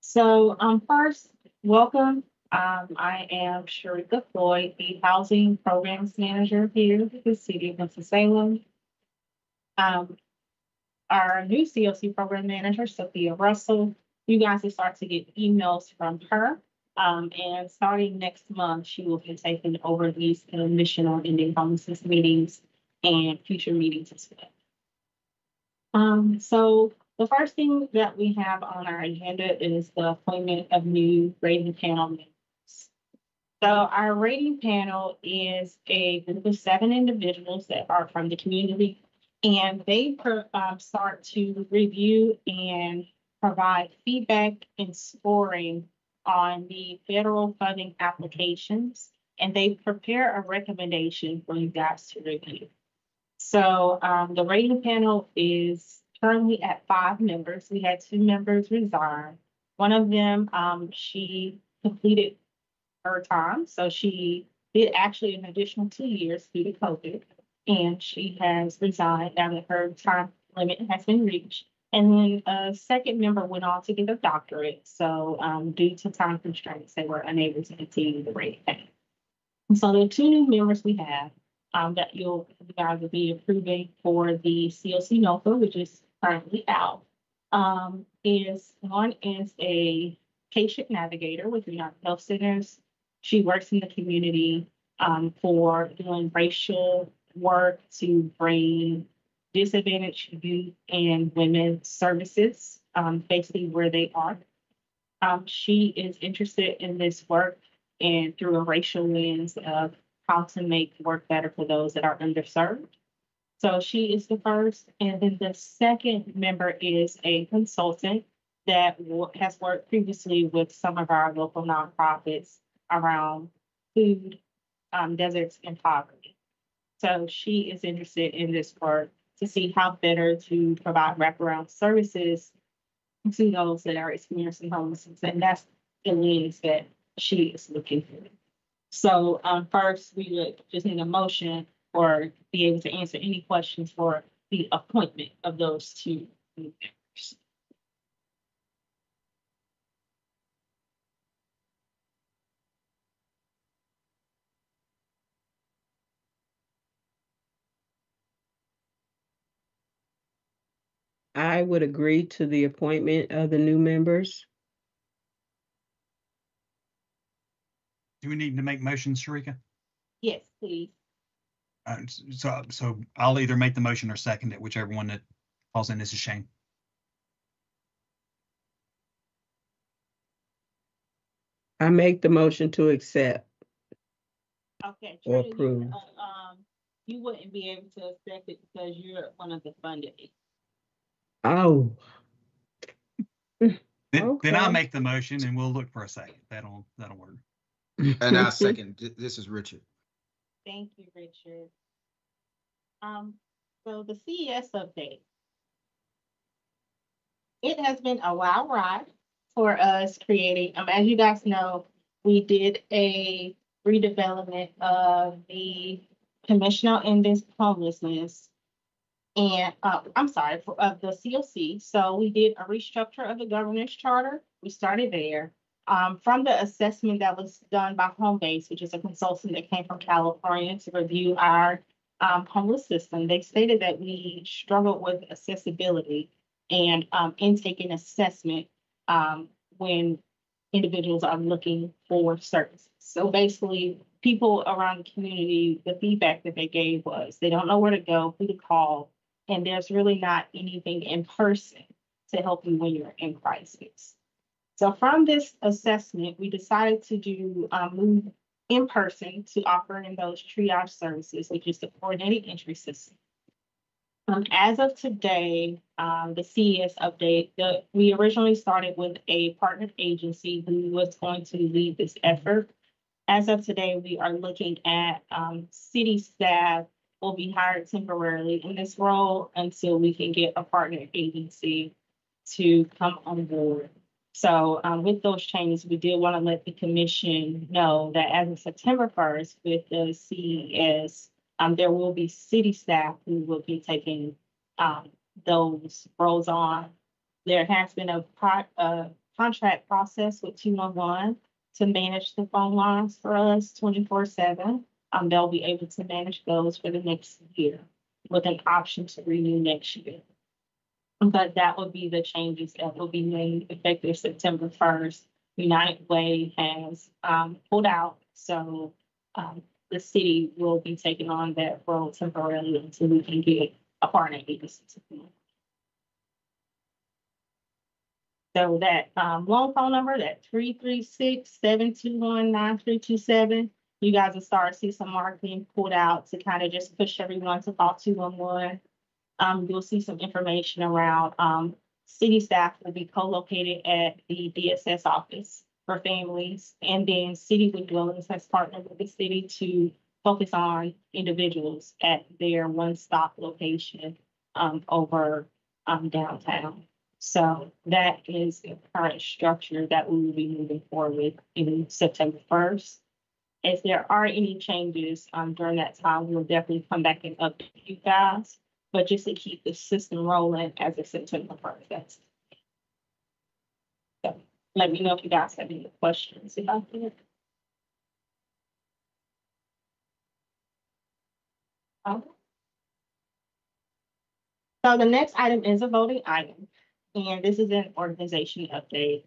So, um, first, welcome. Um, I am Sharika Floyd, the Housing Programs Manager here at the City of Winston-Salem. Um, our new COC Program Manager, Sophia Russell, you guys will start to get emails from her. Um, and starting next month, she will be taking over these commission on ending homelessness meetings and future meetings as well. Um, so the first thing that we have on our agenda is the appointment of new rating panel members. So our rating panel is a group of seven individuals that are from the community. And they pro- um, start to review and provide feedback and scoring on the federal funding applications. And they prepare a recommendation for you guys to review. So um, the rating panel is currently at five members. We had two members resign. One of them, um, she completed her time, so she did actually an additional two years due to COVID. And she has resigned now that her time limit has been reached. And then a second member went on to get a doctorate. So um, due to time constraints, they were unable to continue the rate. And so the two new members we have um, that you'll, you guys will be approving for the COC NOFA, which is currently out. Um, is one is a patient navigator with United Health Centers. She works in the community um, for doing racial work to bring disadvantaged youth and women services, um, basically where they are. Um, she is interested in this work and through a racial lens of how to make work better for those that are underserved. So she is the first. And then the second member is a consultant that has worked previously with some of our local nonprofits around food, um, deserts, and poverty. So she is interested in this work to see how better to provide wraparound services to those that are experiencing homelessness. And that's the lens that she is looking for. So um, first, we would just need a motion or be able to answer any questions for the appointment of those two new members. I would agree to the appointment of the new members. Do we need to make motions, Sharika? Yes, please. Uh, so, so I'll either make the motion or second it, whichever one that falls in. This is Shane. I make the motion to accept. Okay. Or Trina, you, approve. uh, Um, you wouldn't be able to accept it because you're one of the funders. Oh, Then, then I'll make the motion and we'll look for a second. That'll, that'll work. And I second, Th- this is Richard. Thank you, Richard. Um, so the CES update. It has been a wild ride for us creating, um, as you guys know, we did a redevelopment of the Commission on Ending Homelessness. And, uh, I'm sorry, for, of the COC. So we did a restructure of the governance charter. We started there. Um, from the assessment that was done by Homebase, which is a consultant that came from California to review our um, homeless system, they stated that we struggled with accessibility and um, intake and assessment um, when individuals are looking for services. So basically, people around the community, the feedback that they gave was they don't know where to go, who to call, and there's really not anything in person to help you when you're in crisis. So from this assessment, we decided to do, um, move in person to offering those triage services, which is the coordinated entry system. Um, as of today, um, the CES update, the, we originally started with a partnered agency who was going to lead this effort. As of today, we are looking at, um, city staff will be hired temporarily in this role until we can get a partner agency to come on board. So um, with those changes, we did want to let the commission know that as of September first, with the CES, um, there will be city staff who will be taking um, those roles on there has been a uh, contract process with two one one to manage the phone lines for us twenty-four seven. Um, they'll be able to manage those for the next year with an option to renew next year. But that would be the changes that will be made effective September first. United Way has, um, pulled out, so, um, the city will be taking on that role temporarily until we can get a partner agency to. So that, um, loan phone number, that three three six seven two one nine three two seven, you guys will start to see some marketing pulled out to kind of just push everyone to call two one one. Um, you'll see some information around, um, city staff will be co-located at the DSS office for families. And then City with Dwellings has partnered with the city to focus on individuals at their one-stop location, um, over, um, downtown. So that is the current structure that we will be moving forward with in September first. If there are any changes um during that time, we'll definitely come back and update you guys. But just to keep the system rolling as of September first, that's. So let me know if you guys have any questions about that. Um, So the next item is a voting item, and this is an organization update.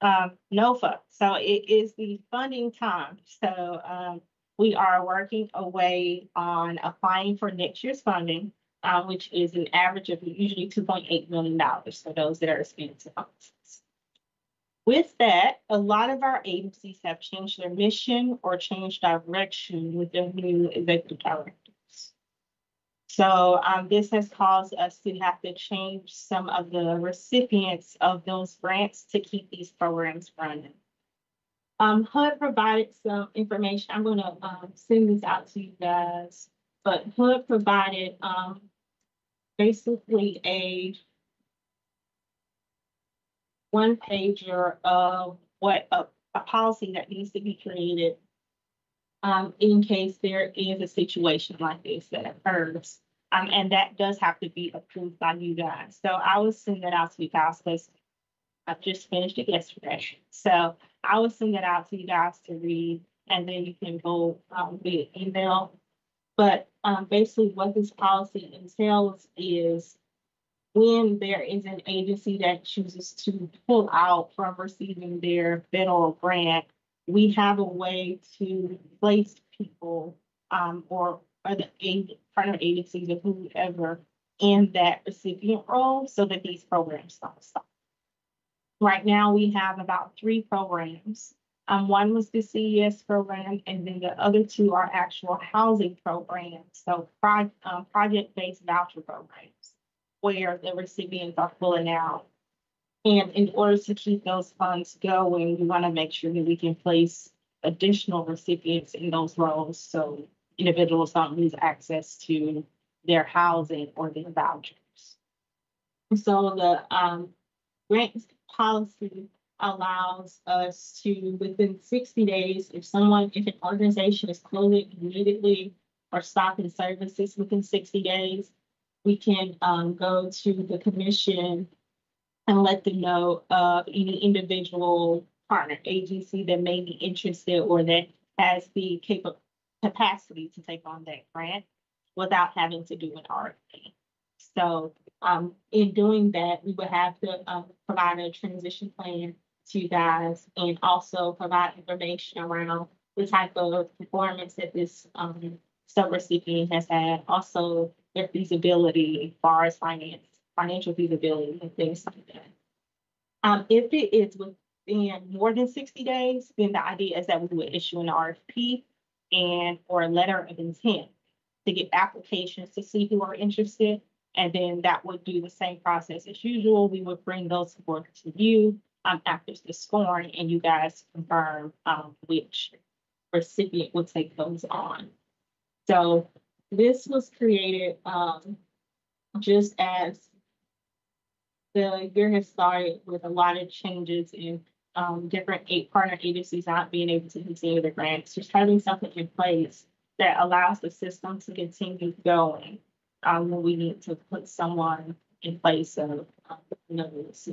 Um, NOFA, so it is the funding time, so, um, we are working away on applying for next year's funding, uh, which is an average of usually two point eight million dollars for those that are experiencing homelessness. With that, a lot of our agencies have changed their mission or changed direction with their new executive directors. So um, this has caused us to have to change some of the recipients of those grants to keep these programs running. Um, HUD provided some information. I'm gonna um, send this out to you guys, but HUD provided um, basically a one pager of what a, a policy that needs to be created um, in case there is a situation like this that occurs. Um, and that does have to be approved by you guys. So I will send that out to you guys because I've just finished it yesterday. So I will send that out to you guys to read and then you can vote um, via email. But um, basically what this policy entails is when there is an agency that chooses to pull out from receiving their federal grant, we have a way to place people um, or other aid, partner agencies or whoever in that recipient role so that these programs don't stop. Right now, we have about three programs. Um, one was the CES program, and then the other two are actual housing programs. So pro- um, project-based voucher programs where the recipients are pulling out. And in order to keep those funds going, we want to make sure that we can place additional recipients in those roles so individuals don't lose access to their housing or their vouchers. So the um, grant policy allows us to, within sixty days, if someone, if an organization is closing immediately or stopping services within sixty days, we can um, go to the commission and let them know of any individual partner agency that may be interested or that has the capa- capacity to take on that grant without having to do an RFP. So um, in doing that, we would have to um, provide a transition plan to you guys and also provide information around the type of performance that this um, subrecipient has had, also their feasibility as far as finance, financial feasibility and things like that. Um, if it is within more than sixty days, then the idea is that we would issue an RFP and or a letter of intent to get applications to see who are interested. And then that would do the same process as usual. We would bring those forth to you um, after the scoring and you guys confirm um, which recipient will take those on. So this was created um, just as the year has started with a lot of changes in um, different eight partner agencies not being able to continue the grants, just having something in place that allows the system to continue going um, when we need to put someone in place of um, notice.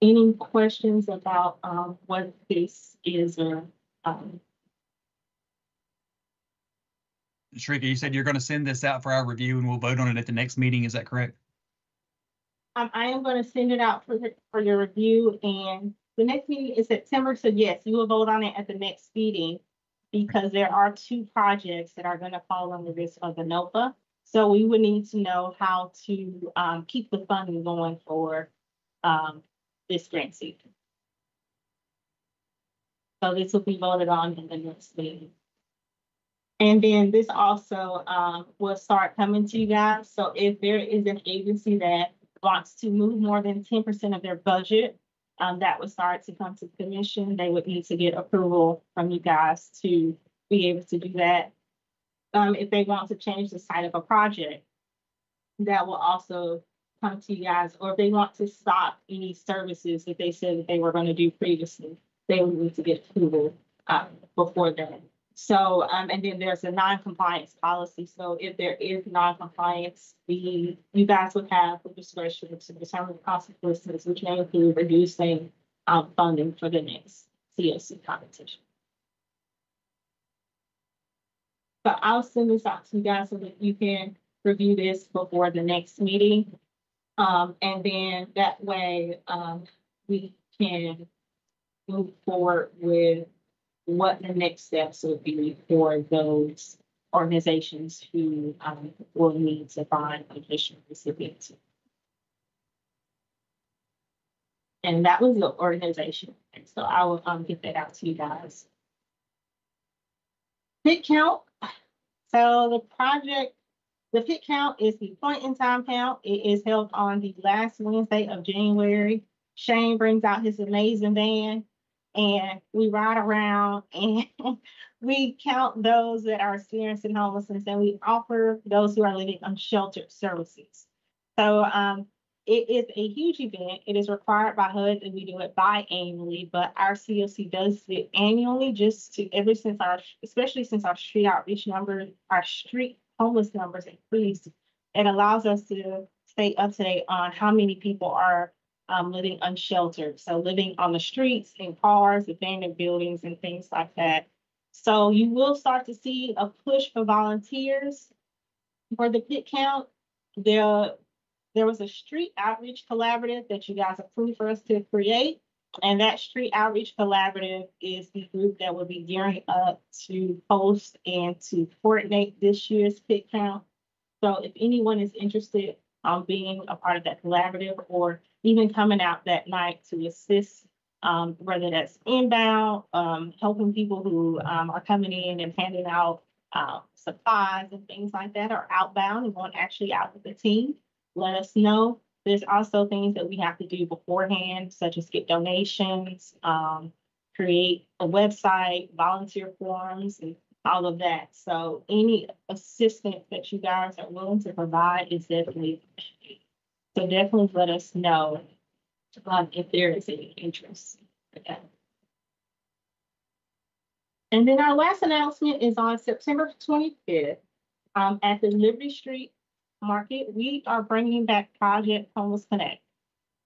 Any questions about, um, what this is or, um, Sharika, you said you're going to send this out for our review and we'll vote on it at the next meeting. Is that correct? Um, I am gonna send it out for, the- for your review and the next meeting is September, so yes, you will vote on it at the next meeting. Because there are two projects that are gonna fall under this of the NOFA. So we would need to know how to, um, keep the funding going for, um, this grant season. So this will be voted on in the next meeting. And then this also, um, will start coming to you guys. So if there is an agency that wants to move more than ten percent of their budget, um, that would start to come to the commission. They would need to get approval from you guys to be able to do that. Um, if they want to change the site of a project, that will also come to you guys, or if they want to stop any services that they said that they were gonna do previously, they would need to get approval, uh, before that. So, um, and then there's a non-compliance policy. So if there is non-compliance, the, you guys would have the discretion to determine the consequences, which may include reducing, um, funding for the next COC competition. So I'll send this out to you guys so that you can review this before the next meeting. Um, and then that way, um, we can move forward with what the next steps would be for those organizations who um will need to find additional recipients. And that was the organization, so I will um get that out to you guys. Pit count, so the project, the pit count is the point in time count. It is held on the last Wednesday of January. Shane brings out his amazing van and we ride around and we count those that are experiencing homelessness and we offer those who are living unsheltered services. So um, it is a huge event. It is required by HUD and we do it biannually, but our COC does it annually just to ever since our, especially since our street outreach numbers, our street homeless numbers increased. It allows us to stay up to date on how many people are um, living unsheltered, so living on the streets, in cars, abandoned buildings, and things like that. So you will start to see a push for volunteers for the pit count. There, there was a street outreach collaborative that you guys approved for us to create. And that street outreach collaborative is the group that will be gearing up to host and to coordinate this year's pit count. So if anyone is interested on being a part of that collaborative or even coming out that night to assist, um, whether that's inbound, um, helping people who, um, are coming in and handing out, uh, supplies and things like that, or outbound and going actually out with the team, let us know. There's also things that we have to do beforehand, such as get donations, um, create a website, volunteer forms, and all of that. So any assistance that you guys are willing to provide is definitely. So definitely let us know um, if there is any interest. Okay. And then our last announcement is on September twenty-fifth. Um, at the Liberty Street Market, we are bringing back Project Homeless Connect.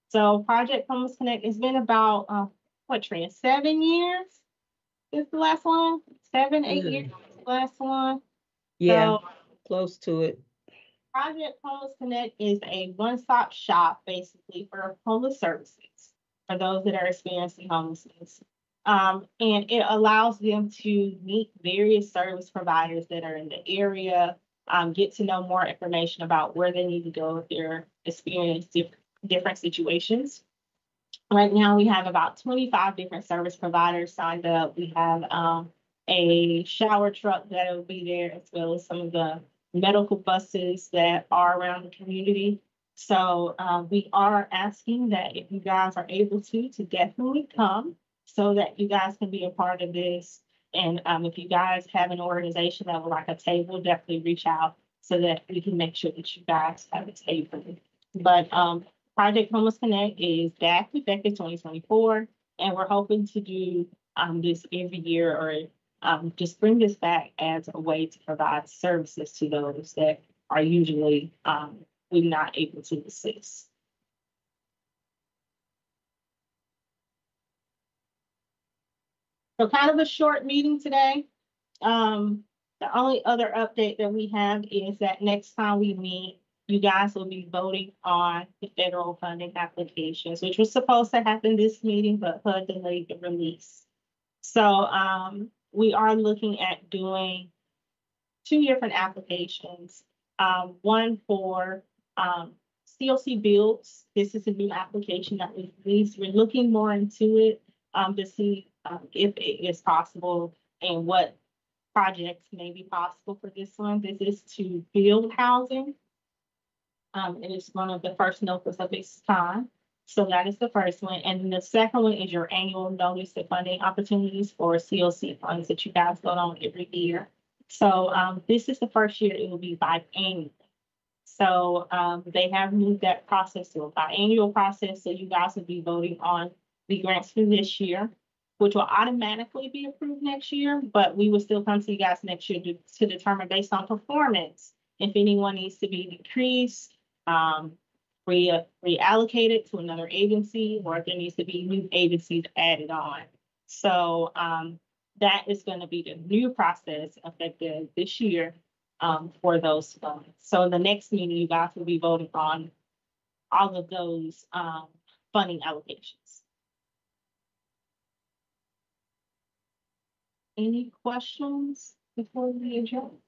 So Project Homeless Connect has been about, uh, what, Trent, seven years? Is the last one? Seven, eight Mhm. years, last one? Yeah, So, close to it. Project Homeless Connect is a one-stop shop basically for homeless services for those that are experiencing homelessness. Um, and it allows them to meet various service providers that are in the area, um, get to know more information about where they need to go if they're experiencing diff- different situations. Right now, we have about twenty-five different service providers signed up. We have, um, a shower truck that will be there as well as some of the medical buses that are around the community. So uh, we are asking that if you guys are able to, to definitely come so that you guys can be a part of this. And um, if you guys have an organization that would like a table, definitely reach out so that we can make sure that you guys have a table. But um, Project Homeless Connect is back effective twenty twenty-four, and we're hoping to do um, this every year or um, just bring this back as a way to provide services to those that are usually, um, we're not able to assist. So kind of a short meeting today. Um, the only other update that we have is that next time we meet, you guys will be voting on the federal funding applications, which was supposed to happen this meeting, but HUD delayed the release. So, um, we are looking at doing two different applications. Um, one for, um, COC builds. This is a new application that we released. We're looking more into it, um, to see, um, if it is possible and what projects may be possible for this one. This is to build housing. Um, it is one of the first notice of its time. So that is the first one. And then the second one is your annual notice of funding opportunities for COC funds that you guys vote on every year. So, um, this is the first year it will be biannual. So, um, they have moved that process to a biannual process, so you guys will be voting on the grants for this year which will automatically be approved next year, but we will still come to you guys next year to, to determine based on performance, if anyone needs to be decreased, um, re, reallocated to another agency, or if there needs to be new agencies added on. So, um, that is gonna be the new process effective this year, um, for those funds. So the next meeting, you guys will be voting on all of those, um, funding allocations. Any questions before we adjourn?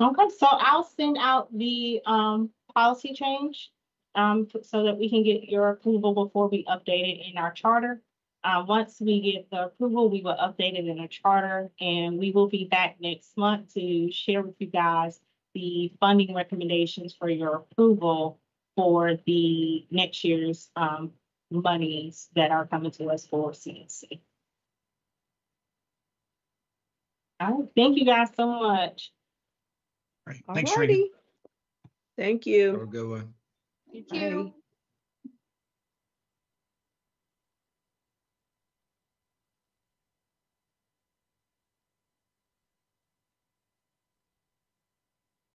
Okay, so I'll send out the um policy change um so that we can get your approval before we update it in our charter. Uh, once we get the approval, we will update it in a charter and we will be back next month to share with you guys the funding recommendations for your approval for the next year's um monies that are coming to us for COC. All right, thank you guys so much. Great. Thanks, Sharita. Alrighty. Thank Have you. a good one. Thank Bye.